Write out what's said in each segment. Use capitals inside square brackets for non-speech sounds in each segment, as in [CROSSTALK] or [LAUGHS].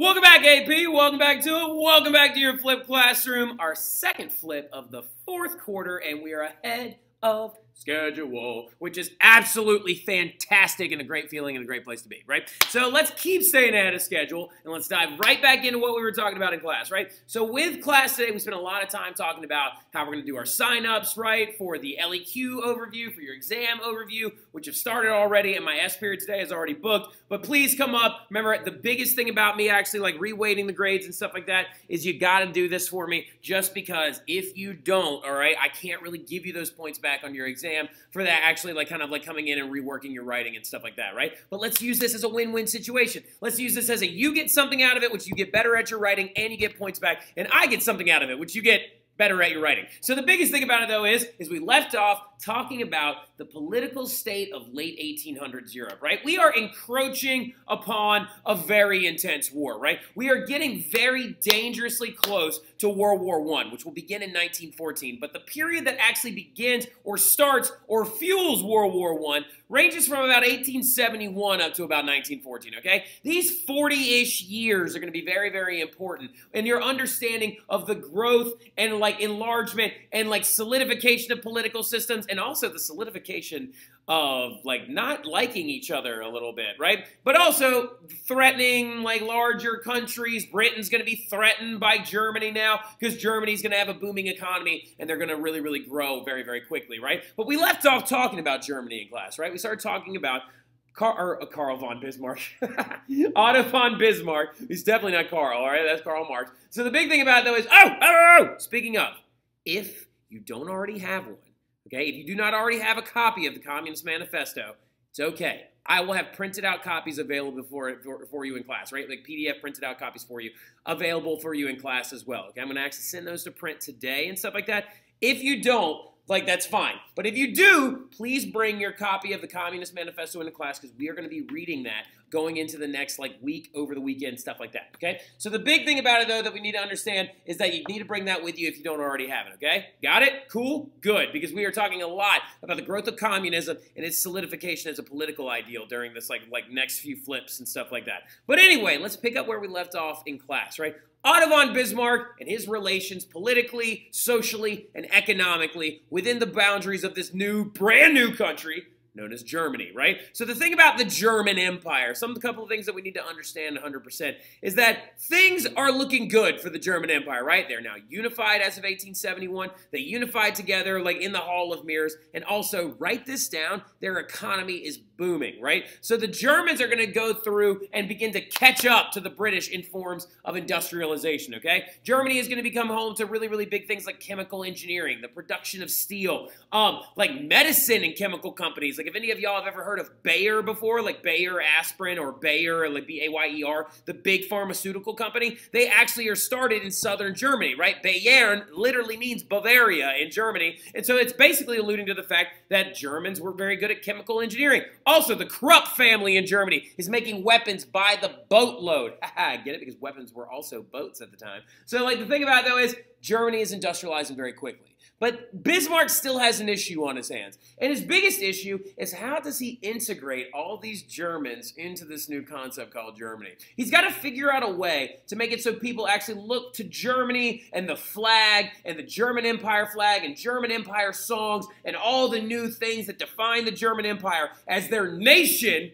Welcome back, AP. Welcome back to it. Welcome back to your flip classroom, our second flip of the fourth quarter, and we are ahead of schedule, which is absolutely fantastic and a great feeling and a great place to be, right? So let's keep staying ahead of schedule and let's dive right back into what we were talking about in class, right? So with class today, we spent a lot of time talking about how we're going to do our sign-ups, right, for the LEQ overview, for your exam overview, which have started already, and my S period today is already booked. But please come up. Remember, the biggest thing about me actually like reweighting the grades and stuff like that is you got to do this for me just because if you don't, all right, I can't really give you those points back on your exam for that actually like kind of like coming in and reworking your writing and stuff like that, right? But let's use this as a win-win situation. Let's use this as a you get something out of it, which you get better at your writing and you get points back, and I get something out of it, which you get better at your writing. So the biggest thing about it though is, is we left off talking about the political state of late 1800s Europe, right? We are encroaching upon a very intense war, right? We are getting very dangerously close to World War I, which will begin in 1914. But the period that actually begins or starts or fuels World War I ranges from about 1871 up to about 1914, okay? These 40-ish years are going to be very, very important in your understanding of the growth and like enlargement and like solidification of political systems and also the solidification of like not liking each other a little bit, right? But also threatening like larger countries. Britain's going to be threatened by Germany now because Germany's going to have a booming economy and they're going to really, really grow very, very quickly, right? But we left off talking about Germany in class, right? We started talking about Carl, or, uh, Carl von Bismarck. [LAUGHS] Otto von Bismarck. He's definitely not Carl, all right? That's Karl Marx. So the big thing about it, though is, oh, oh, oh, oh, speaking of, if you don't already have one, Okay, if you do not already have a copy of the Communist Manifesto, it's okay. I will have printed out copies available for, for, for, you in class, right? Like PDF printed out copies for you available for you in class as well. Okay, I'm going to actually send those to print today and stuff like that. If you don't, like that's fine. But if you do, please bring your copy of the Communist Manifesto into class because we are going to be reading that going into the next like week over the weekend, stuff like that. Okay. So the big thing about it though that we need to understand is that you need to bring that with you if you don't already have it. Okay. Got it? Cool. Good. Because we are talking a lot about the growth of communism and its solidification as a political ideal during this like like next few flips and stuff like that. But anyway, let's pick up where we left off in class, right? Otto von Bismarck and his relations politically, socially, and economically within the boundaries of this new, brand new country known as Germany, right? So the thing about the German Empire, some couple of things that we need to understand 100% is that things are looking good for the German Empire, right? They're now unified as of 1871. They unified together like in the Hall of Mirrors and also write this down, their economy is booming, right? So the Germans are going to go through and begin to catch up to the British in forms of industrialization, okay? Germany is going to become home to really really big things like chemical engineering, the production of steel, um like medicine and chemical companies like if any of y'all have ever heard of Bayer before, like Bayer aspirin or Bayer, like B-A-Y-E-R, the big pharmaceutical company, they actually are started in southern Germany, right? Bayern literally means Bavaria in Germany. And so it's basically alluding to the fact that Germans were very good at chemical engineering. Also, the Krupp family in Germany is making weapons by the boatload. [LAUGHS] I get it? Because weapons were also boats at the time. So, like, the thing about it, though, is Germany is industrializing very quickly. But Bismarck still has an issue on his hands. And his biggest issue is how does he integrate all these Germans into this new concept called Germany? He's got to figure out a way to make it so people actually look to Germany and the flag and the German Empire flag and German Empire songs and all the new things that define the German Empire as their nation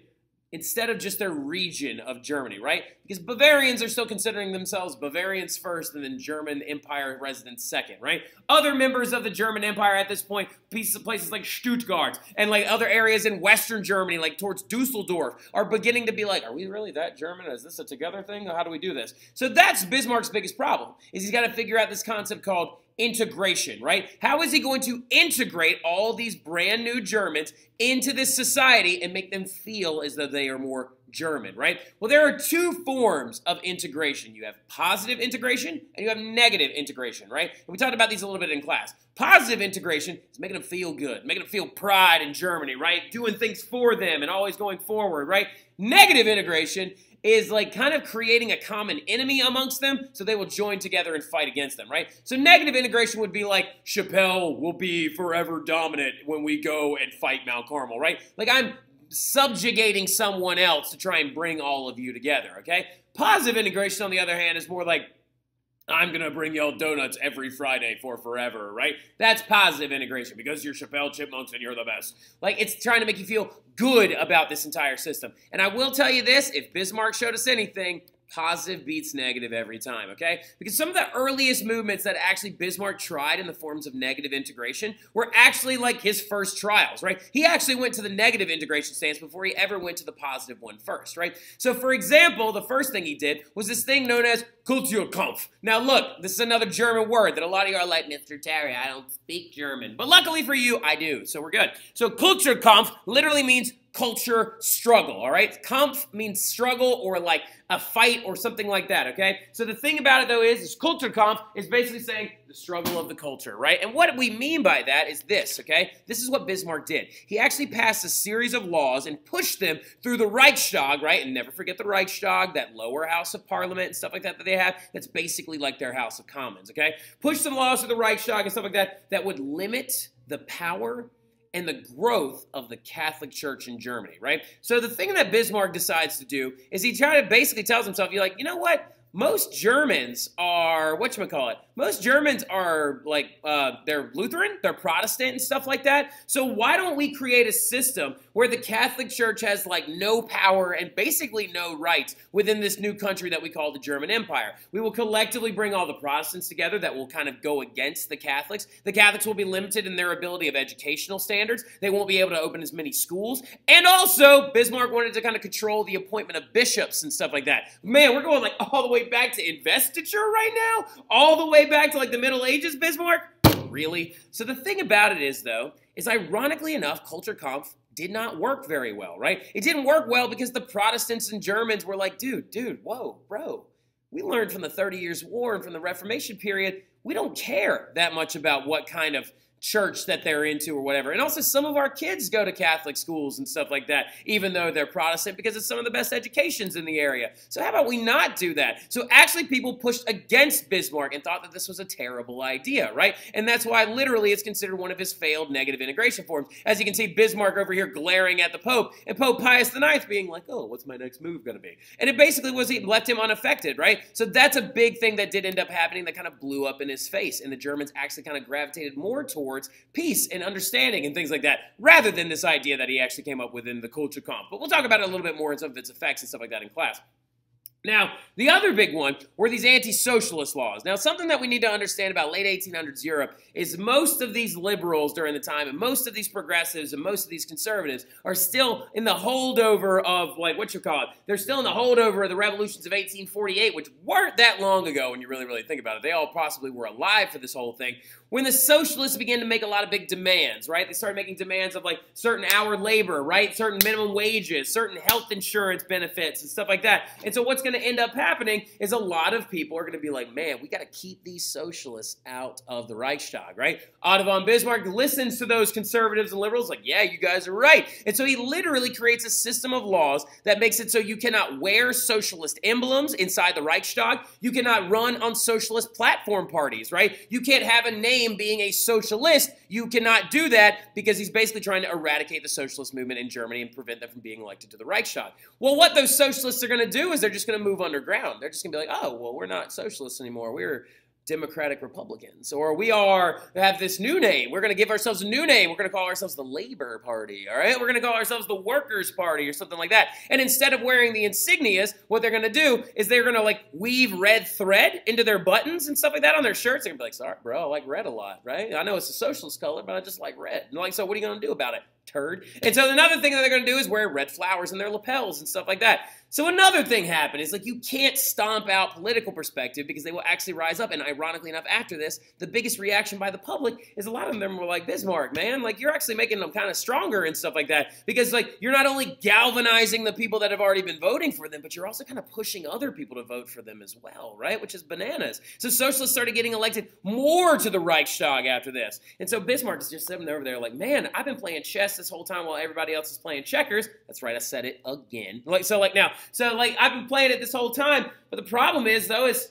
instead of just their region of Germany, right? Because Bavarians are still considering themselves Bavarians first and then German Empire residents second, right? Other members of the German Empire at this point, pieces of places like Stuttgart and like other areas in Western Germany, like towards Dusseldorf, are beginning to be like, are we really that German? Is this a together thing? How do we do this? So that's Bismarck's biggest problem, is he's got to figure out this concept called integration, right? How is he going to integrate all these brand new Germans into this society and make them feel as though they are more German, right? Well, there are two forms of integration. You have positive integration and you have negative integration, right? And we talked about these a little bit in class. Positive integration is making them feel good, making them feel pride in Germany, right? Doing things for them and always going forward, right? Negative integration is like kind of creating a common enemy amongst them so they will join together and fight against them, right? So negative integration would be like Chappelle will be forever dominant when we go and fight Mount Carmel, right? Like I'm subjugating someone else to try and bring all of you together, okay? Positive integration, on the other hand, is more like I'm gonna bring y'all donuts every Friday for forever, right? That's positive integration because you're Chappelle Chipmunks and you're the best. Like it's trying to make you feel good about this entire system. And I will tell you this: if Bismarck showed us anything, positive beats negative every time, okay? Because some of the earliest movements that actually Bismarck tried in the forms of negative integration were actually like his first trials, right? He actually went to the negative integration stance before he ever went to the positive one first, right? So, for example, the first thing he did was this thing known as Kulturkampf. Now, look, this is another German word that a lot of you are like, Mr. Terry, I don't speak German. But luckily for you, I do, so we're good. So, Kulturkampf literally means culture struggle, all right? Kampf means struggle or like a fight or something like that, okay? So the thing about it though is, is Kulturkampf is basically saying the struggle of the culture, right? And what we mean by that is this, okay? This is what Bismarck did. He actually passed a series of laws and pushed them through the Reichstag, right? And never forget the Reichstag, that lower house of parliament and stuff like that that they have. That's basically like their House of Commons, okay? Push some laws through the Reichstag and stuff like that that would limit the power and the growth of the Catholic Church in Germany, right? So the thing that Bismarck decides to do is he try to basically tells himself, you're like, you know what? Most Germans are what you call it. Most Germans are like uh, they're Lutheran, they're Protestant and stuff like that. So why don't we create a system where the Catholic Church has like no power and basically no rights within this new country that we call the German Empire? We will collectively bring all the Protestants together that will kind of go against the Catholics. The Catholics will be limited in their ability of educational standards. They won't be able to open as many schools. And also, Bismarck wanted to kind of control the appointment of bishops and stuff like that. Man, we're going like all the way back to investiture right now? All the way back to like the Middle Ages, Bismarck? Really? So the thing about it is, though, is ironically enough, Kulturkampf did not work very well, right? It didn't work well because the Protestants and Germans were like, dude, dude, whoa, bro. We learned from the 30 Years' War and from the Reformation period, we don't care that much about what kind of church that they're into or whatever. And also, some of our kids go to Catholic schools and stuff like that, even though they're Protestant, because it's some of the best educations in the area. So, how about we not do that? So, actually, people pushed against Bismarck and thought that this was a terrible idea, right? And that's why, literally, it's considered one of his failed negative integration forms. As you can see, Bismarck over here glaring at the Pope, and Pope Pius IX being like, oh, what's my next move going to be? And it basically was he left him unaffected, right? So, that's a big thing that did end up happening that kind of blew up in his face. And the Germans actually kind of gravitated more towards towards peace and understanding and things like that, rather than this idea that he actually came up with in the Kulturkampf. But we'll talk about it a little bit more and some of its effects and stuff like that in class. Now, the other big one were these anti socialist laws. Now, something that we need to understand about late 1800s Europe is most of these liberals during the time, and most of these progressives, and most of these conservatives are still in the holdover of, like, what you call it? They're still in the holdover of the revolutions of 1848, which weren't that long ago when you really, really think about it. They all possibly were alive for this whole thing. When the socialists began to make a lot of big demands, right? They started making demands of, like, certain hour labor, right? Certain minimum wages, certain health insurance benefits, and stuff like that. And so, what's going to end up happening is a lot of people are going to be like, man, we got to keep these socialists out of the Reichstag, right? Otto von Bismarck listens to those conservatives and liberals, like, yeah, you guys are right. And so he literally creates a system of laws that makes it so you cannot wear socialist emblems inside the Reichstag. You cannot run on socialist platform parties, right? You can't have a name being a socialist. You cannot do that because he's basically trying to eradicate the socialist movement in Germany and prevent them from being elected to the Reichstag. Well, what those socialists are going to do is they're just going to move underground. They're just going to be like, oh, well, we're not socialists anymore. We're Democratic Republicans. Or we are have this new name. We're going to give ourselves a new name. We're going to call ourselves the Labor Party. All right? We're going to call ourselves the Workers Party or something like that. And instead of wearing the insignias, what they're going to do is they're going to like weave red thread into their buttons and stuff like that on their shirts. They're going to be like, sorry, bro, I like red a lot, right? I know it's a socialist color, but I just like red. And like, so what are you going to do about it? Turd. And so another thing that they're going to do is wear red flowers in their lapels and stuff like that. So another thing happened is like you can't stomp out political perspective because they will actually rise up. And ironically enough, after this, the biggest reaction by the public is a lot of them were like, Bismarck, man, like you're actually making them kind of stronger and stuff like that. Because like you're not only galvanizing the people that have already been voting for them, but you're also kind of pushing other people to vote for them as well, right? Which is bananas. So socialists started getting elected more to the Reichstag after this. And so Bismarck is just sitting over there like, man, I've been playing chess this whole time while everybody else is playing checkers. That's right, I said it again. Like so like now so like I've been playing it this whole time, but the problem is though is,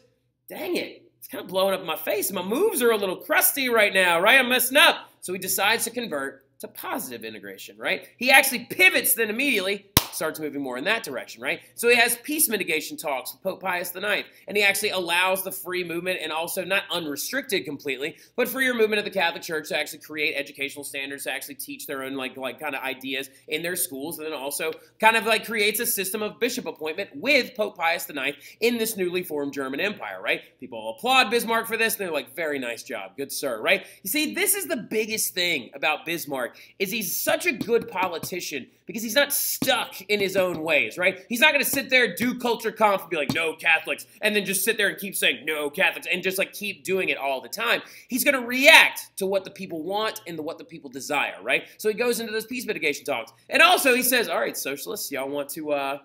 dang it, it's kind of blowing up my face. My moves are a little crusty right now, right? I'm messing up. So he decides to convert to positive integration, right? He actually pivots then immediately starts moving more in that direction, right? So he has peace mitigation talks with Pope Pius IX, and he actually allows the free movement and also not unrestricted completely, but freer movement of the Catholic Church to actually create educational standards to actually teach their own like like kind of ideas in their schools, and then also kind of like creates a system of bishop appointment with Pope Pius IX in this newly formed German Empire, right? People applaud Bismarck for this, and they're like, very nice job, good sir, right? You see, this is the biggest thing about Bismarck is he's such a good politician because he's not stuck in his own ways, right? He's not going to sit there, do Kulturkampf, and be like, no Catholics, and then just sit there and keep saying no Catholics, and just like keep doing it all the time. He's going to react to what the people want and to what the people desire, right? So he goes into those peace mitigation talks. And also he says, all right, socialists, y'all want to, uh,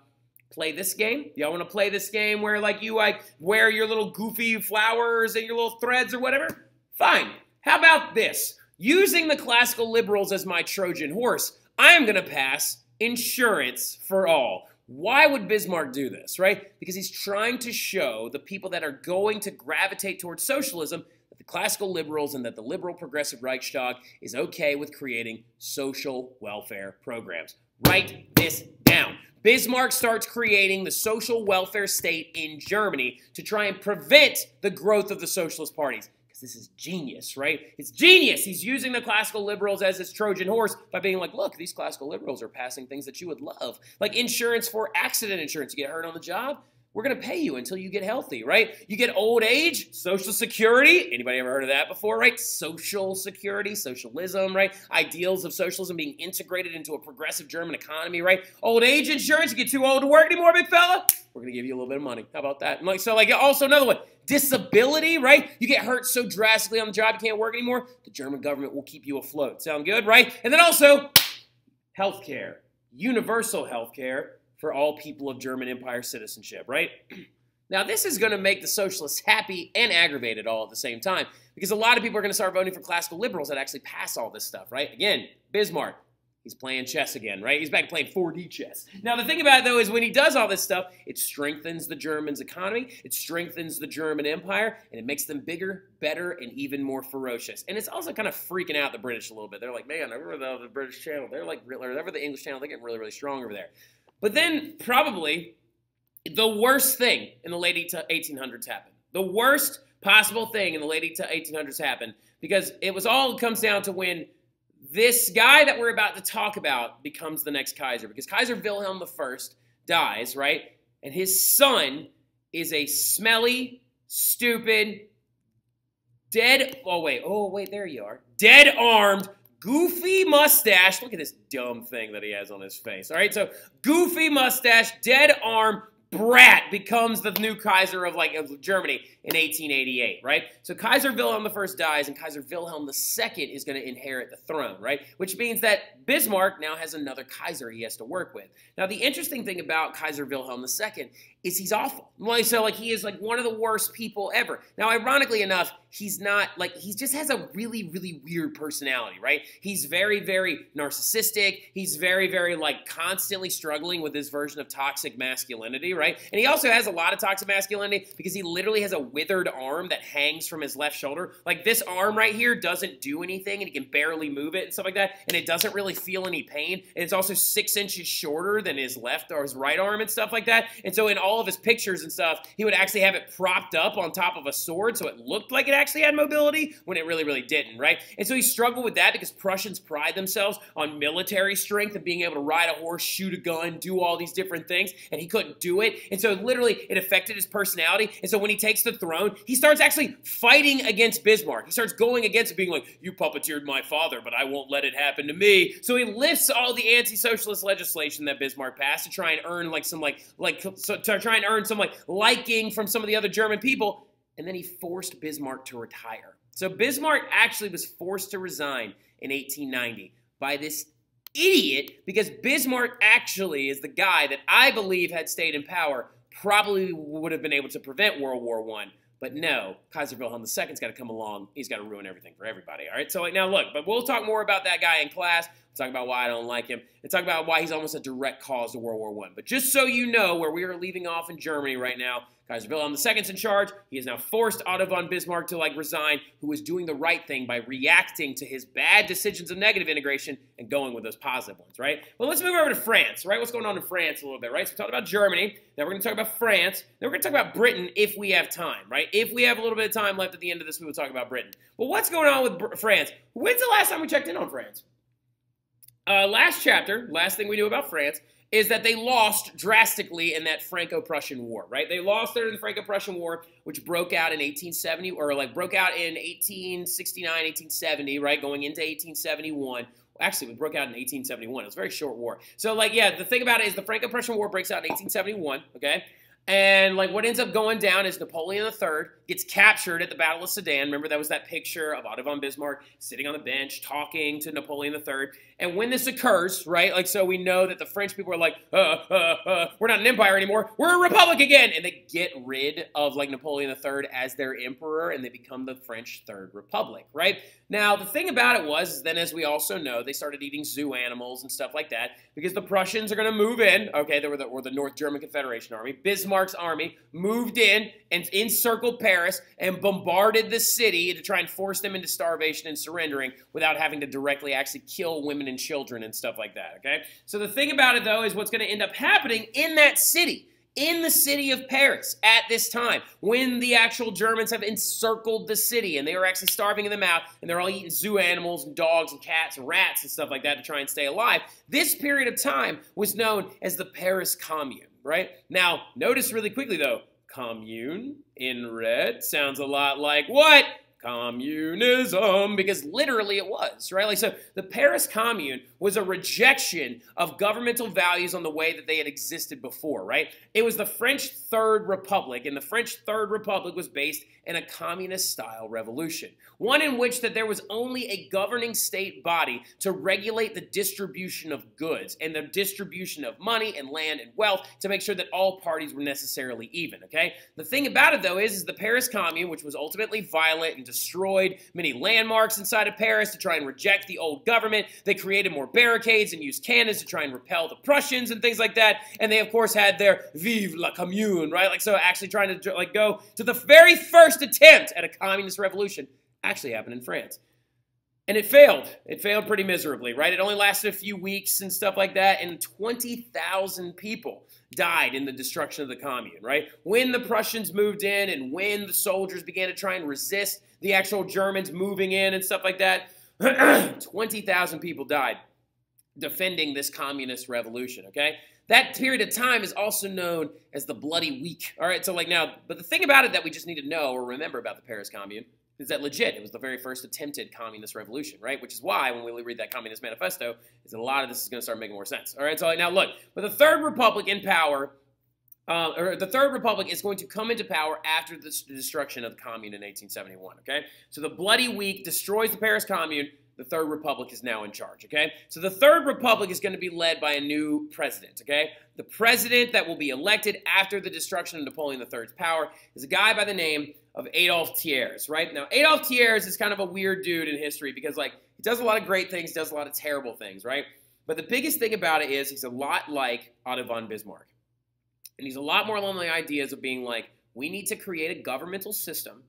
play this game? Y'all want to play this game where like you like wear your little goofy flowers and your little threads or whatever? Fine. How about this? Using the classical liberals as my Trojan horse, I am going to pass insurance for all. Why would Bismarck do this, right? Because he's trying to show the people that are going to gravitate towards socialism that the classical liberals and that the liberal progressive Reichstag is okay with creating social welfare programs. Write this down. Bismarck starts creating the social welfare state in Germany to try and prevent the growth of the socialist parties this is genius, right? It's genius. He's using the classical liberals as his Trojan horse by being like, look, these classical liberals are passing things that you would love, like insurance for accident insurance. You get hurt on the job, we're going to pay you until you get healthy, right? You get old age, social security. Anybody ever heard of that before, right? Social security, socialism, right? Ideals of socialism being integrated into a progressive German economy, right? Old age insurance, you get too old to work anymore, big fella? We're going to give you a little bit of money. How about that? like, so, like, also another one, disability, right? You get hurt so drastically on the job you can't work anymore, the German government will keep you afloat. Sound good, right? And then also, healthcare, universal healthcare for all people of German Empire citizenship, right? [CLEARS THROAT] Now, this is going to make the socialists happy and aggravated all at the same time because a lot of people are going to start voting for classical liberals that actually pass all this stuff, right? Again, Bismarck, He's playing chess again, right? He's back playing 4D chess. Now, the thing about it, though, is when he does all this stuff, it strengthens the Germans' economy, it strengthens the German Empire, and it makes them bigger, better, and even more ferocious. And it's also kind of freaking out the British a little bit. They're like, man, over the, the British channel, they're like, or over the English channel, they're getting really, really strong over there. But then, probably, the worst thing in the late 1800s happened. The worst possible thing in the late 1800s happened because it was all comes down to when this guy that we're about to talk about becomes the next Kaiser because Kaiser Wilhelm I dies, right? And his son is a smelly, stupid, dead. Oh, wait. Oh, wait. There you are. Dead armed, goofy mustache. Look at this dumb thing that he has on his face. All right. So, goofy mustache, dead arm, brat becomes the new Kaiser of like of Germany in 1888, right? So Kaiser Wilhelm I dies, and Kaiser Wilhelm II is going to inherit the throne, right? Which means that Bismarck now has another Kaiser he has to work with. Now, the interesting thing about Kaiser Wilhelm II is he's awful. Like, so, like, he is like one of the worst people ever. Now, ironically enough, he's not like he just has a really, really weird personality, right? He's very, very narcissistic. He's very, very like constantly struggling with his version of toxic masculinity, right? And he also has a lot of toxic masculinity because he literally has a withered arm that hangs from his left shoulder. Like this arm right here doesn't do anything and he can barely move it and stuff like that. And it doesn't really feel any pain. And it's also six inches shorter than his left or his right arm and stuff like that. And so in all all of his pictures and stuff, he would actually have it propped up on top of a sword so it looked like it actually had mobility when it really, really didn't, right? And so he struggled with that because Prussians pride themselves on military strength and being able to ride a horse, shoot a gun, do all these different things, and he couldn't do it. And so literally it affected his personality. And so when he takes the throne, he starts actually fighting against Bismarck. He starts going against it, being like, You puppeteered my father, but I won't let it happen to me. So he lifts all the anti socialist legislation that Bismarck passed to try and earn like some like, like, so, to try and earn some like liking from some of the other German people. And then he forced Bismarck to retire. So Bismarck actually was forced to resign in 1890 by this idiot because Bismarck actually is the guy that I believe had stayed in power probably would have been able to prevent World War One. But no, Kaiser Wilhelm II's got to come along. He's got to ruin everything for everybody. All right. So like now, look, but we'll talk more about that guy in class. Talk about why I don't like him, and talk about why he's almost a direct cause to World War One. But just so you know where we are leaving off in Germany right now, Kaiser Wilhelm II's in charge. He has now forced Otto von Bismarck to like resign, who was doing the right thing by reacting to his bad decisions of negative integration and going with those positive ones, right? Well, let's move over to France, right? What's going on in France a little bit, right? So we talked about Germany. Now we're going to talk about France. Then we're going to talk about Britain if we have time, right? If we have a little bit of time left at the end of this, we will talk about Britain. But what's going on with France? When's the last time we checked in on France? Uh, last chapter, last thing we knew about France is that they lost drastically in that Franco-Prussian War, right? They lost there in the Franco-Prussian War, which broke out in 1870, or like broke out in 1869, 1870, right? Going into 1871. Actually, it broke out in 1871. It was a very short war. So, like, yeah, the thing about it is the Franco-Prussian War breaks out in 1871, okay? And like what ends up going down is Napoleon III gets captured at the Battle of Sedan. Remember that was that picture of Otto von Bismarck sitting on the bench talking to Napoleon III. And when this occurs, right, like so we know that the French people are like, uh, uh, uh, we're not an empire anymore, we're a republic again, and they get rid of like Napoleon III as their emperor, and they become the French Third Republic, right? Now the thing about it was, then as we also know, they started eating zoo animals and stuff like that because the Prussians are going to move in. Okay, they were the, the North German Confederation Army. Bismarck's army moved in and encircled Paris and bombarded the city to try and force them into starvation and surrendering without having to directly actually kill women and children and stuff like that, okay? So the thing about it, though, is what's going to end up happening in that city in the city of Paris at this time when the actual Germans have encircled the city and they are actually starving them out and they're all eating zoo animals and dogs and cats and rats and stuff like that to try and stay alive. This period of time was known as the Paris Commune, right? Now, notice really quickly though, commune in red sounds a lot like what? communism because literally it was right like so the paris commune was a rejection of governmental values on the way that they had existed before right it was the french third republic and the french third republic was based in a communist style revolution one in which that there was only a governing state body to regulate the distribution of goods and the distribution of money and land and wealth to make sure that all parties were necessarily even okay the thing about it though is, is the paris commune which was ultimately violent and destroyed many landmarks inside of Paris to try and reject the old government. They created more barricades and used cannons to try and repel the Prussians and things like that. And they, of course, had their Vive la Commune, right? Like, so actually trying to like go to the very first attempt at a communist revolution actually happened in France. And it failed. It failed pretty miserably, right? It only lasted a few weeks and stuff like that, and 20,000 people died in the destruction of the commune, right? When the Prussians moved in and when the soldiers began to try and resist the actual Germans moving in and stuff like that, [CLEARS THROAT] 20,000 people died defending this communist revolution, okay? That period of time is also known as the Bloody Week. All right, so like now, but the thing about it that we just need to know or remember about the Paris Commune is that legit it was the very first attempted communist revolution, right? Which is why when we read that Communist Manifesto, is a lot of this is going to start making more sense. All right, so like, now look, but the Third Republic in power, uh, or the Third Republic is going to come into power after the destruction of the Commune in 1871. Okay, so the Bloody Week destroys the Paris Commune. The Third Republic is now in charge. Okay, so the Third Republic is going to be led by a new president. Okay, the president that will be elected after the destruction of Napoleon III's power is a guy by the name of Adolphe Thiers, right? Now, Adolphe Thiers is kind of a weird dude in history because, like, he does a lot of great things, does a lot of terrible things, right? But the biggest thing about it is he's a lot like Otto von Bismarck. And he's a lot more along the ideas of being like, we need to create a governmental system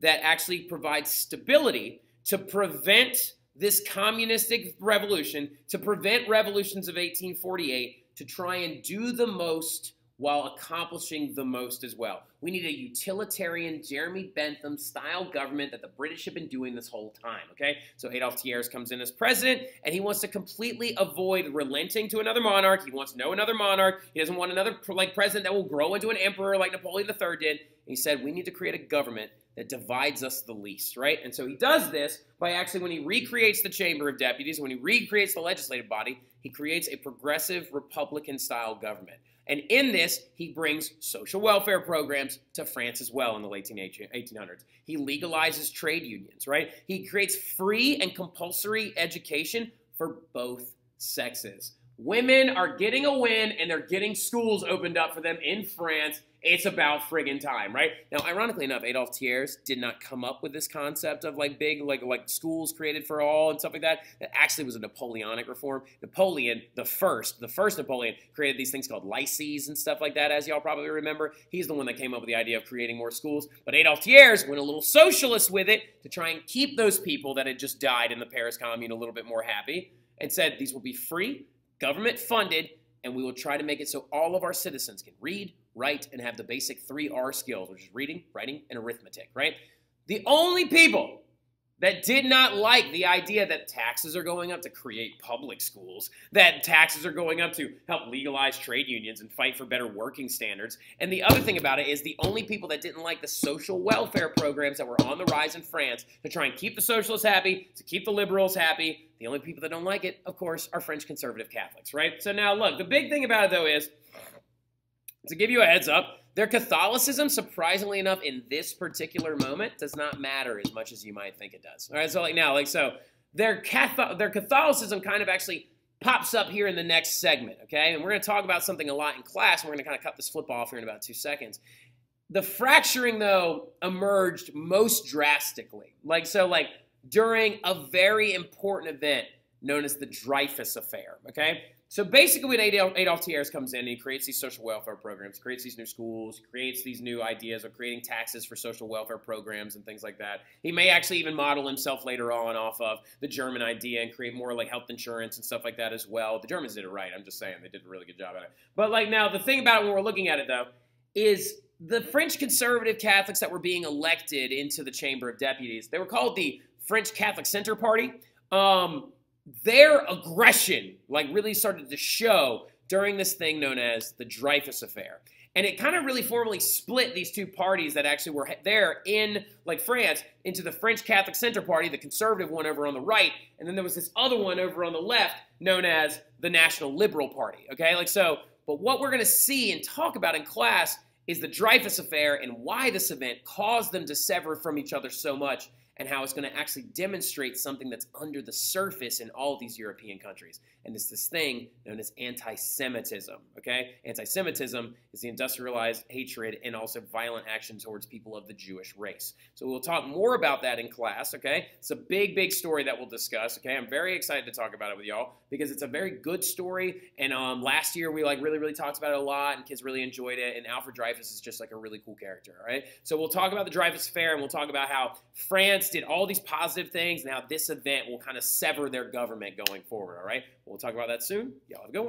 that actually provides stability to prevent this communistic revolution, to prevent revolutions of 1848, to try and do the most while accomplishing the most as well. We need a utilitarian Jeremy Bentham style government that the British have been doing this whole time, okay? So Adolphe Thiers comes in as president, and he wants to completely avoid relenting to another monarch. He wants no another monarch. He doesn't want another like president that will grow into an emperor like Napoleon III did. And he said, we need to create a government that divides us the least, right? And so he does this by actually, when he recreates the Chamber of Deputies, when he recreates the legislative body, he creates a progressive Republican style government. And in this, he brings social welfare programs to France as well in the late 1800s. He legalizes trade unions, right? He creates free and compulsory education for both sexes. Women are getting a win and they're getting schools opened up for them in France. It's about friggin' time, right? Now, ironically enough, Adolphe Thiers did not come up with this concept of like big, like like schools created for all and stuff like that. That actually was a Napoleonic reform. Napoleon, the first, the first Napoleon, created these things called lycees and stuff like that, as y'all probably remember. He's the one that came up with the idea of creating more schools. But Adolphe Thiers went a little socialist with it to try and keep those people that had just died in the Paris Commune a little bit more happy and said these will be free government funded, and we will try to make it so all of our citizens can read, write, and have the basic three R skills, which is reading, writing, and arithmetic, right? The only people that did not like the idea that taxes are going up to create public schools, that taxes are going up to help legalize trade unions and fight for better working standards. And the other thing about it is the only people that didn't like the social welfare programs that were on the rise in France to try and keep the socialists happy, to keep the liberals happy, the only people that don't like it, of course, are French conservative Catholics, right? So now, look, the big thing about it, though, is to give you a heads up, their Catholicism, surprisingly enough, in this particular moment, does not matter as much as you might think it does. All right, so like now, like so, their Catholic, their Catholicism kind of actually pops up here in the next segment, okay? And we're going to talk about something a lot in class, and we're going to kind of cut this flip off here in about two seconds. The fracturing, though, emerged most drastically. Like, so, like, during a very important event known as the Dreyfus Affair, okay? So basically, when Adolphe, Adolphe comes in, he creates these social welfare programs, creates these new schools, creates these new ideas of creating taxes for social welfare programs and things like that. He may actually even model himself later on off of the German idea and create more like health insurance and stuff like that as well. The Germans did it right. I'm just saying they did a really good job at it. But like now, the thing about it when we're looking at it though is the French conservative Catholics that were being elected into the Chamber of Deputies. They were called the French Catholic Center Party. Um, their aggression like really started to show during this thing known as the Dreyfus Affair. And it kind of really formally split these two parties that actually were there in like France into the French Catholic Center Party, the conservative one over on the right, and then there was this other one over on the left known as the National Liberal Party. Okay, like so. But what we're going to see and talk about in class is the Dreyfus Affair and why this event caused them to sever from each other so much and how it's going to actually demonstrate something that's under the surface in all these European countries. And it's this thing known as anti Semitism. Okay? Anti Semitism is the industrialized hatred and also violent action towards people of the Jewish race. So we'll talk more about that in class. Okay? It's a big, big story that we'll discuss. Okay? I'm very excited to talk about it with y'all because it's a very good story. And um, last year we like really, really talked about it a lot and kids really enjoyed it. And Alfred Dreyfus is just like a really cool character. All right? So we'll talk about the Dreyfus Affair and we'll talk about how Did all these positive things. Now this event will kind of sever their government going forward. All right, we'll talk about that soon. Y'all have a good one.